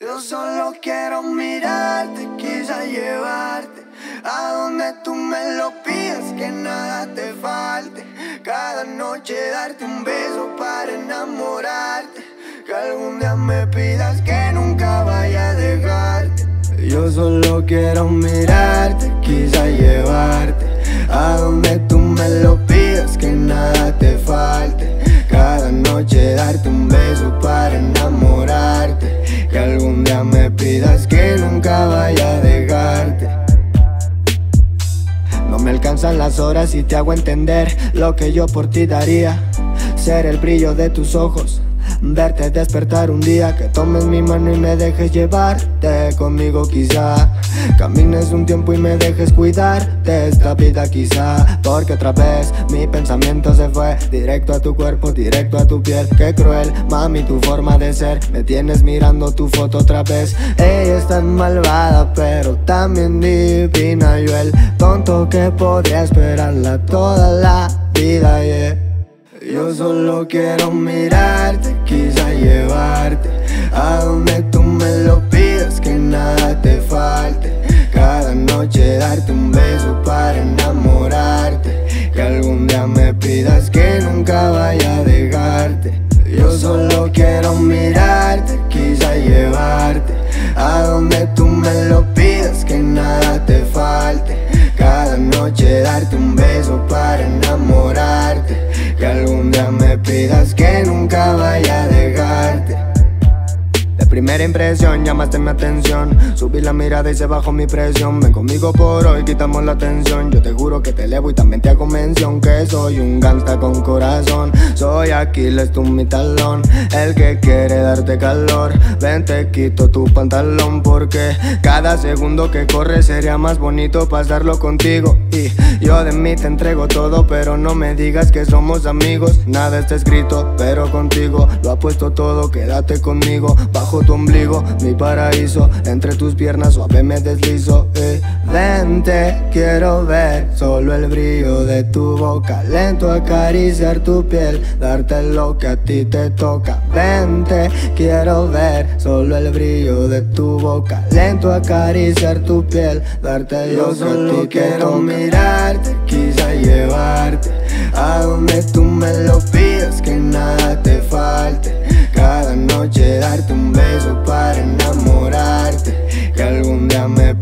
Yo solo quiero mirarte, quizá llevarte a donde tú me lo pidas, que nada te falte. Cada noche darte un beso para enamorarte, que algún día me pidas que nunca vaya a dejarte. Yo solo quiero mirarte, me alcanzan las horas y te hago entender lo que yo por ti daría. Ser el brillo de tus ojos Verte despertar un día, que tomes mi mano y me dejes llevarte conmigo quizá. Camines un tiempo y me dejes cuidarte esta vida quizá. Porque otra vez mi pensamiento se fue directo a tu cuerpo, directo a tu piel. Qué cruel, mami, tu forma de ser. Me tienes mirando tu foto otra vez. Ella es tan malvada pero también divina. Yo el tonto que podría esperarla toda la vida, yeah yo solo quiero mirarte, quizá llevarte a donde tú me lo pidas, que nada te falte. Cada noche darte un beso para me pidas que nunca vaya impresión llamaste mi atención. Subí la mirada y se bajó mi presión. Ven conmigo por hoy, quitamos la tensión. Yo te juro que te elevo y también te hago mención Que soy un gangsta con corazón. Soy Aquiles, tú mi talón El que quiere darte calor. Ven te quito tu pantalón Porque cada segundo que corre sería más bonito pasarlo contigo. Y yo de mí te entrego todo Pero no me digas que somos amigos. Nada está escrito, pero contigo Lo apuesto todo, quédate conmigo Bajo tu ombligo, mi paraíso. Entre tus piernas suave me deslizo eh. Vente, quiero ver solo el brillo de tu boca. Lento acariciar tu piel, darte lo que a ti te toca. Vente, quiero ver solo el brillo de tu boca. Lento acariciar tu piel, darte lo que a ti te quiero mirarte, quizá llevarte A donde tú me lo pidas,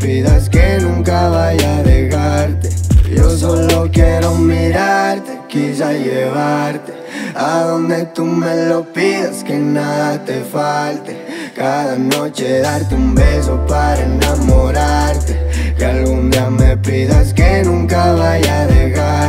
pidas que nunca vaya a dejarte. Yo solo quiero mirarte, quizá llevarte. A donde tú me lo pidas, que nada te falte. Cada noche darte un beso para enamorarte. Que algún día me pidas que nunca vaya a dejarte